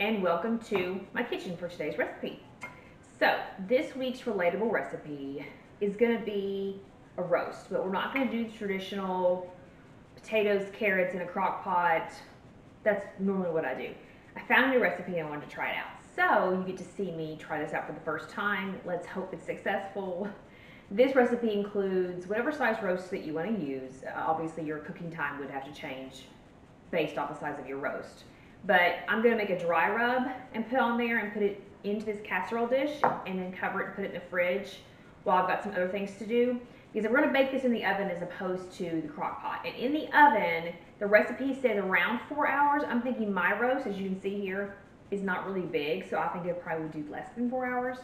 and welcome to my kitchen for today's recipe. So this week's relatable recipe is gonna be a roast, but we're not gonna do the traditional potatoes, carrots in a crock pot. That's normally what I do. I found a new recipe and I wanted to try it out. So you get to see me try this out for the first time. Let's hope it's successful. This recipe includes whatever size roast that you want to use. Uh, obviously your cooking time would have to change based off the size of your roast. But I'm to make a dry rub and put on there and put it into this casserole dish and then cover it and put it in the fridge while I've got some other things to do. Because we're to bake this in the oven as opposed to the crock pot. And in the oven, the recipe says around four hours. I'm thinking my roast, as you can see here, is not really big. So I think it probably would do less than four hours.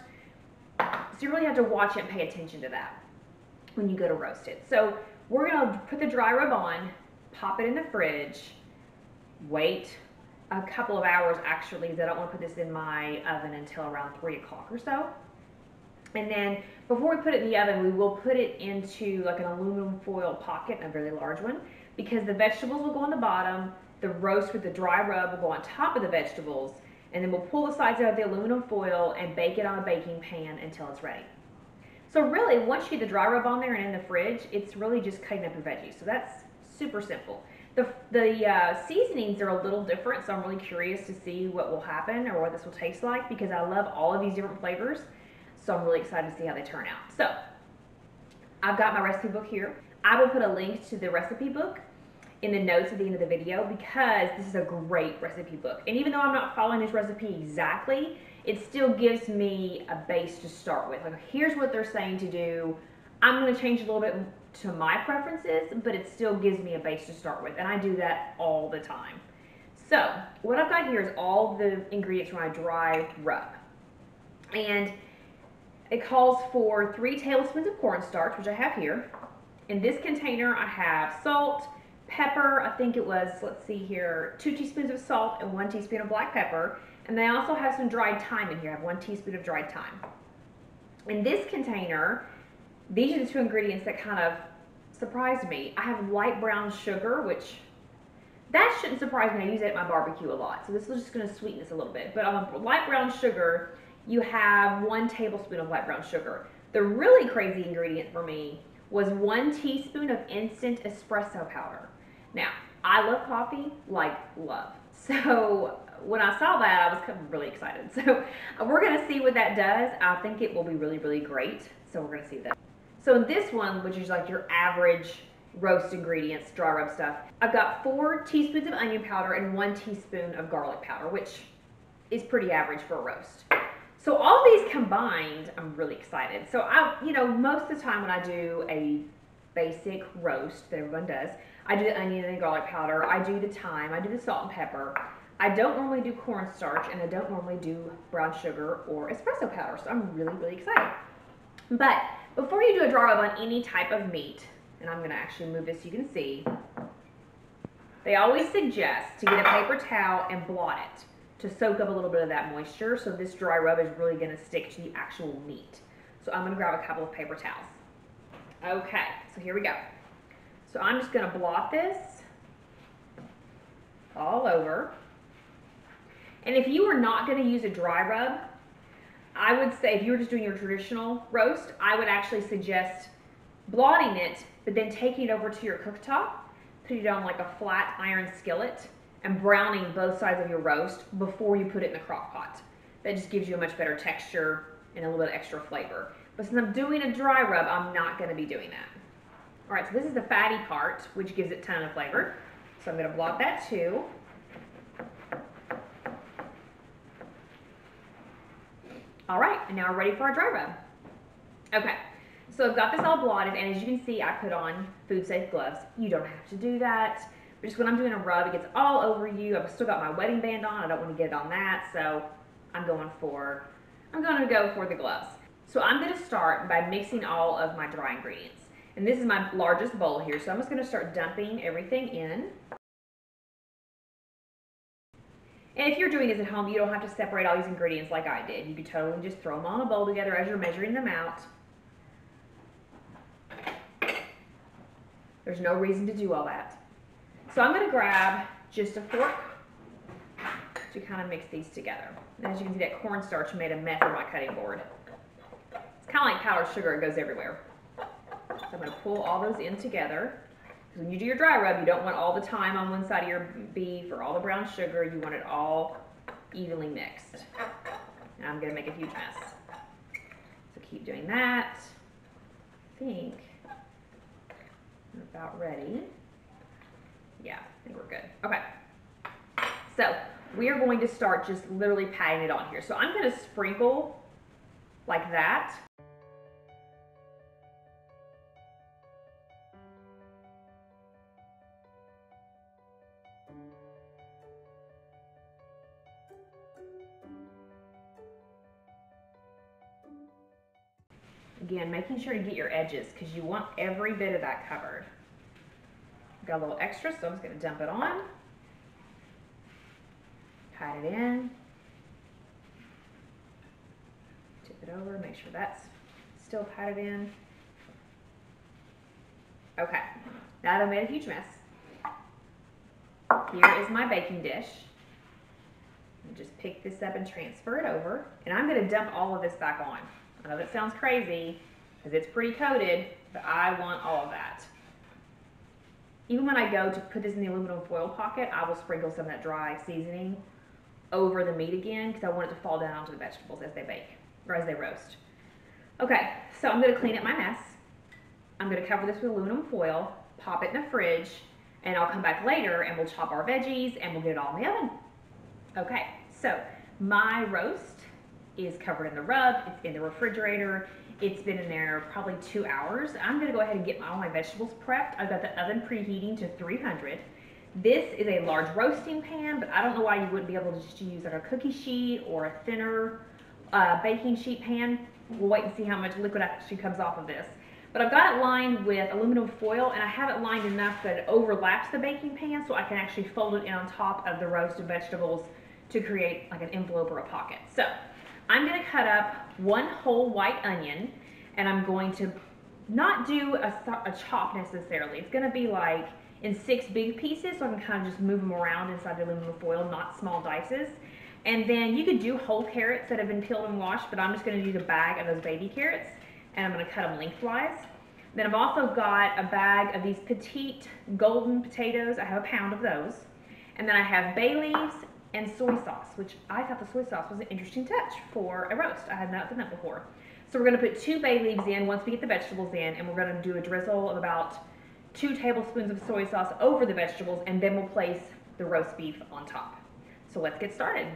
So you really have to watch it and pay attention to that when you go to roast it. So we're to put the dry rub on, pop it in the fridge, wait a couple of hours actually because I don't want to put this in my oven until around 3 o'clock or so. And then before we put it in the oven, we will put it into like an aluminum foil pocket, a very large one, because the vegetables will go on the bottom, the roast with the dry rub will go on top of the vegetables, and then we'll pull the sides out of the aluminum foil and bake it on a baking pan until it's ready. So really, once you get the dry rub on there and in the fridge, it's really just cutting up your veggies. So that's super simple. The, the uh, seasonings are a little different, so I'm really curious to see what will happen or what this will taste like because I love all of these different flavors. So I'm really excited to see how they turn out. So I've got my recipe book here. I will put a link to the recipe book in the notes at the end of the video because this is a great recipe book. And even though I'm not following this recipe exactly, it still gives me a base to start with. Like here's what they're saying to do. I'm gonna change a little bit to my preferences, but it still gives me a base to start with. And I do that all the time. So what I've got here is all the ingredients for my dry rub. And it calls for three tablespoons of cornstarch, which I have here. In this container, I have salt, pepper, I think it was, let's see here, two teaspoons of salt and one teaspoon of black pepper. And then I also have some dried thyme in here. I have one teaspoon of dried thyme. In this container, these are the two ingredients that kind of surprised me. I have light brown sugar, which that shouldn't surprise me. I use it at my barbecue a lot. So this is just going to sweeten this a little bit. But on light brown sugar, you have one tablespoon of light brown sugar. The really crazy ingredient for me was one teaspoon of instant espresso powder. Now, I love coffee, like love. So when I saw that, I was really excited. So we're gonna see what that does. I think it will be really, really great. So we're gonna see that. So in this one, which is like your average roast ingredients, dry rub stuff, I've got four teaspoons of onion powder and one teaspoon of garlic powder, which is pretty average for a roast. So all these combined, I'm really excited. So I, you know, most of the time when I do a basic roast that everyone does, I do the onion and the garlic powder, I do the thyme, I do the salt and pepper. I don't normally do cornstarch and I don't normally do brown sugar or espresso powder, so I'm really, really excited. But before you do a dry rub on any type of meat, and I'm gonna actually move this so you can see, they always suggest to get a paper towel and blot it to soak up a little bit of that moisture. So this dry rub is really gonna stick to the actual meat. So I'm gonna grab a couple of paper towels. Okay, so here we go. So I'm just gonna blot this all over. And if you are not gonna use a dry rub, I would say if you were just doing your traditional roast, I would actually suggest blotting it, but then taking it over to your cooktop, put it on like a flat iron skillet, and browning both sides of your roast before you put it in the crock pot. That just gives you a much better texture and a little bit extra flavor. But since I'm doing a dry rub, I'm not gonna be doing that. All right, so this is the fatty part, which gives it a ton of flavor. So I'm gonna blot that too. All right, and now we're ready for our dry rub. Okay, so I've got this all blotted, and as you can see, I put on food safe gloves. You don't have to do that. But just when I'm doing a rub, it gets all over you. I've still got my wedding band on. I don't want to get it on that, so I'm going for, I'm going to go for the gloves. So I'm going to start by mixing all of my dry ingredients. And this is my largest bowl here, so I'm just going to start dumping everything in. And if you're doing this at home, you don't have to separate all these ingredients like I did. You could totally just throw them all in a bowl together as you're measuring them out. There's no reason to do all that. So I'm going to grab just a fork to kind of mix these together. And as you can see, that cornstarch made a mess on my cutting board. It's kind of like powdered sugar, it goes everywhere. So I'm gonna pull all those in together. Because when you do your dry rub, you don't want all the thyme on one side of your beef or all the brown sugar. You want it all evenly mixed. Now I'm gonna make a huge mess. So keep doing that. I think we're about ready. Yeah, I think we're good. Okay. So we are going to start just literally patting it on here. So I'm gonna sprinkle like that. Again, making sure to get your edges because you want every bit of that covered. Got a little extra, so I'm just gonna dump it on. Pat it in. Tip it over, make sure that's still patted in. Okay, now that I made a huge mess, here is my baking dish. Just pick this up and transfer it over. And I'm gonna dump all of this back on. I know that sounds crazy because it's pretty coated, but I want all of that. Even when I go to put this in the aluminum foil pocket, I will sprinkle some of that dry seasoning over the meat again because I want it to fall down onto the vegetables as they bake or as they roast. Okay, so I'm gonna clean up my mess. I'm gonna cover this with aluminum foil, pop it in the fridge, and I'll come back later and we'll chop our veggies and we'll get it all in the oven. Okay, so my roast is covered in the rub, it's in the refrigerator, it's been in there probably two hours. I'm gonna go ahead and get all my vegetables prepped. I've got the oven preheating to 300. This is a large roasting pan, but I don't know why you wouldn't be able to just use like a cookie sheet or a thinner uh, baking sheet pan. We'll wait and see how much liquid actually comes off of this. But I've got it lined with aluminum foil and I have it lined enough that it overlaps the baking pan so I can actually fold it in on top of the roasted vegetables to create like an envelope or a pocket. So I'm gonna cut up one whole white onion and I'm going to not do a, a chop necessarily. It's gonna be like in six big pieces so I can kind of just move them around inside the aluminum foil, not small dices. And then you could do whole carrots that have been peeled and washed, but I'm just gonna use a bag of those baby carrots and I'm gonna cut them lengthwise. Then I've also got a bag of these petite golden potatoes. I have a pound of those. And then I have bay leaves and soy sauce, which I thought the soy sauce was an interesting touch for a roast. I had not done that before. So we're gonna put two bay leaves in once we get the vegetables in, and we're gonna do a drizzle of about two tablespoons of soy sauce over the vegetables, and then we'll place the roast beef on top. So let's get started.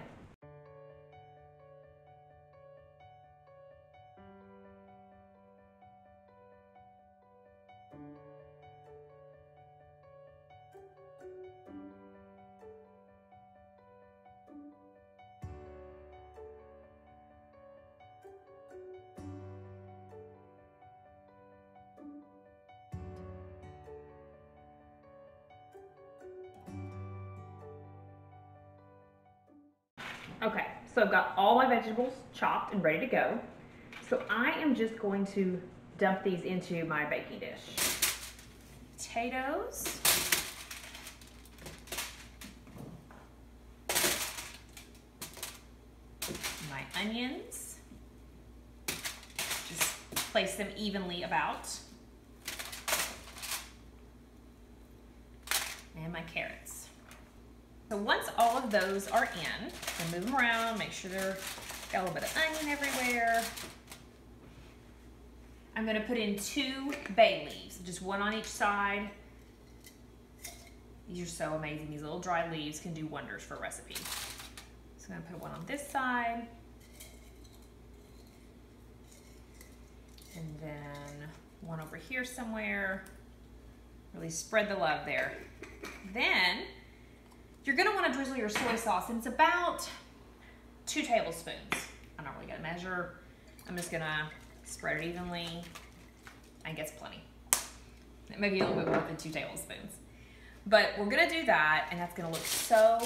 Okay, so I've got all my vegetables chopped and ready to go. So I am just going to dump these into my baking dish. Potatoes. My onions. Just place them evenly about. And my carrots. So once all of those are in, I move them around, make sure they're got a little bit of onion everywhere. I'm gonna put in two bay leaves, just one on each side. These are so amazing. These little dry leaves can do wonders for a recipe. So I'm gonna put one on this side. And then one over here somewhere. Really spread the love there. Then you're gonna wanna drizzle your soy sauce and it's about two tablespoons. I'm not really gonna measure. I'm just gonna spread it evenly. I guess plenty. Maybe a little bit more than two tablespoons. But we're gonna do that and that's gonna look so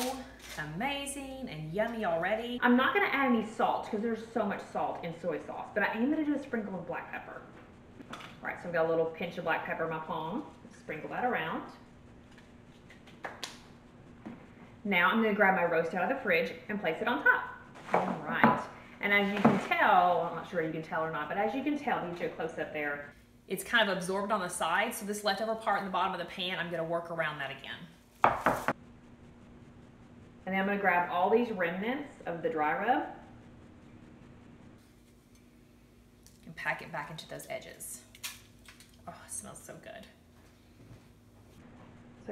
amazing and yummy already. I'm not gonna add any salt because there's so much salt in soy sauce, but I am gonna do a sprinkle of black pepper. All right, so I've got a little pinch of black pepper in my palm. Sprinkle that around. Now I'm gonna grab my roast out of the fridge and place it on top. All right. And as you can tell, I'm not sure you can tell or not, but as you can tell, you a close up there. It's kind of absorbed on the side, so this leftover part in the bottom of the pan, I'm gonna work around that again. And then I'm gonna grab all these remnants of the dry rub and pack it back into those edges. Oh, it smells so good.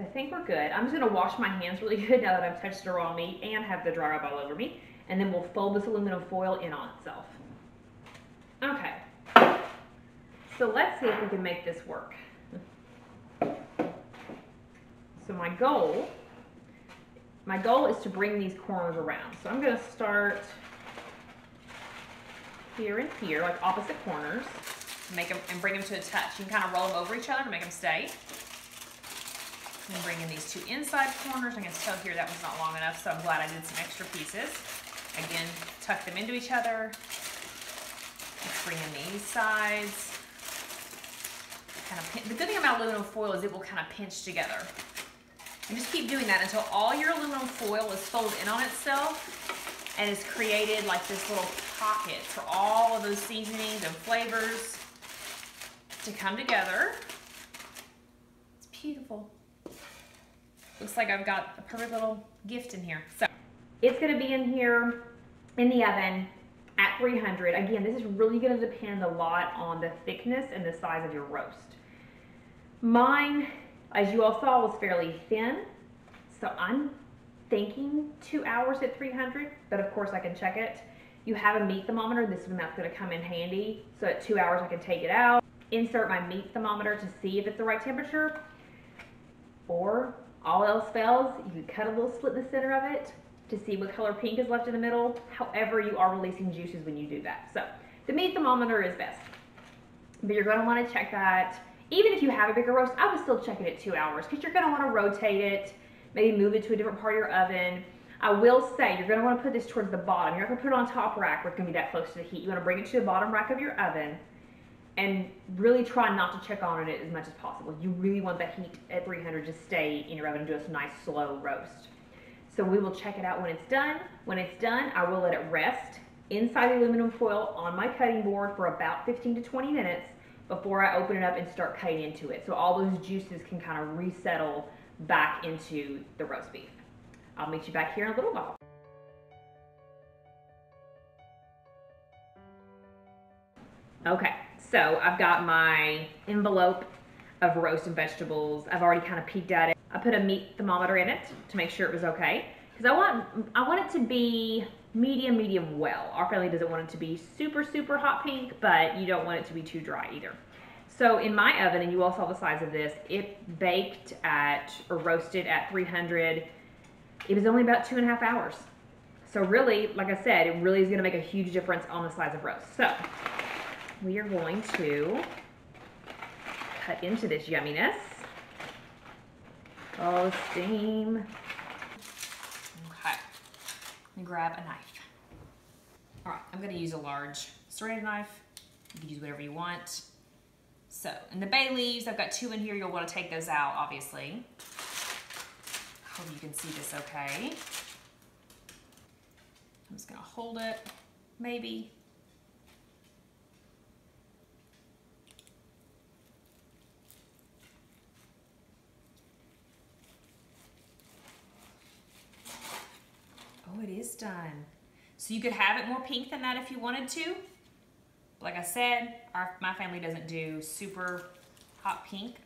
I think we're good. I'm just gonna wash my hands really good now that I've touched the raw meat and have the dry rub all over me. And then we'll fold this aluminum foil in on itself. Okay. So let's see if we can make this work. So my goal, my goal is to bring these corners around. So I'm gonna start here and here, like opposite corners. Make them and bring them to a touch. You can kind of roll them over each other to make them stay. And bring in these two inside corners. I can tell here that was not long enough, so I'm glad I did some extra pieces. Again, tuck them into each other. Let's bring in these sides. Kind of the good thing about aluminum foil is it will kind of pinch together. And just keep doing that until all your aluminum foil is folded in on itself and has created like this little pocket for all of those seasonings and flavors to come together. It's beautiful. Looks like I've got a perfect little gift in here. So it's gonna be in here in the oven at 300. Again, this is really gonna depend a lot on the thickness and the size of your roast. Mine, as you all saw, was fairly thin. So I'm thinking two hours at 300, but of course I can check it. You have a meat thermometer, this one that's gonna come in handy. So at two hours I can take it out, insert my meat thermometer to see if it's the right temperature, or all else fails, you can cut a little split in the center of it to see what color pink is left in the middle. However, you are releasing juices when you do that. So the meat thermometer is best. But you're gonna wanna check that. Even if you have a bigger roast, I would still check it at two hours because you're gonna wanna rotate it, maybe move it to a different part of your oven. I will say you're gonna wanna put this towards the bottom. You're not gonna put it on top rack where it's gonna be that close to the heat. You wanna bring it to the bottom rack of your oven and really try not to check on it as much as possible. You really want that heat at 300 to stay in your oven and do a nice slow roast. So we will check it out when it's done. When it's done, I will let it rest inside the aluminum foil on my cutting board for about 15 to 20 minutes before I open it up and start cutting into it. So all those juices can kind of resettle back into the roast beef. I'll meet you back here in a little while. Okay, so I've got my envelope of roast and vegetables. I've already kind of peeked at it. I put a meat thermometer in it to make sure it was okay. Because I want, I want it to be medium, medium well. Our family doesn't want it to be super, super hot pink, but you don't want it to be too dry either. So in my oven, and you all saw the size of this, it baked at, or roasted at 300. It was only about two and a half hours. So really, like I said, it really is gonna make a huge difference on the size of roast. So we are going to cut into this yumminess. Oh, steam. Okay. Grab a knife. All right, I'm gonna use a large serrated knife. You can use whatever you want. So, and the bay leaves, I've got two in here. You'll wanna take those out, obviously. I hope you can see this okay. I'm just gonna hold it, maybe. Oh, it is done. So you could have it more pink than that if you wanted to. Like I said, our, my family doesn't do super hot pink.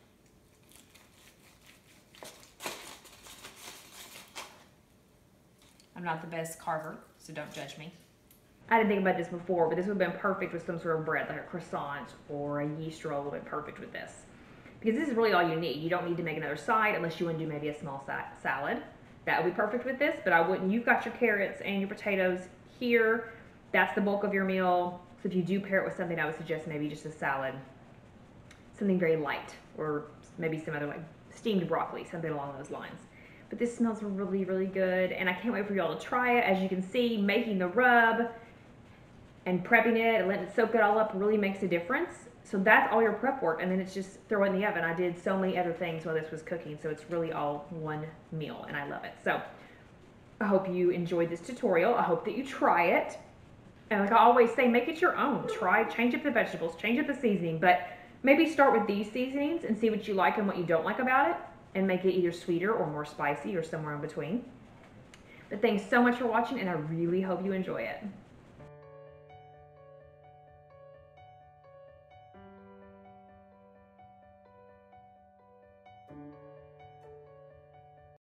I'm not the best carver, so don't judge me. I didn't think about this before, but this would have been perfect with some sort of bread, like a croissant or a yeast roll would have been perfect with this. Because this is really all you need. You don't need to make another side unless you want to do maybe a small sa salad. That would be perfect with this, but I wouldn't. You've got your carrots and your potatoes here. That's the bulk of your meal. So if you do pair it with something, I would suggest maybe just a salad. Something very light, or maybe some other like steamed broccoli, something along those lines. But this smells really, really good, and I can't wait for y'all to try it. As you can see, making the rub and prepping it and letting it soak it all up really makes a difference. So that's all your prep work, and then it's just throw it in the oven. I did so many other things while this was cooking, so it's really all one meal, and I love it. So I hope you enjoyed this tutorial. I hope that you try it. And like I always say, make it your own. Try, change up the vegetables, change up the seasoning, but maybe start with these seasonings and see what you like and what you don't like about it and make it either sweeter or more spicy or somewhere in between. But thanks so much for watching and I really hope you enjoy it.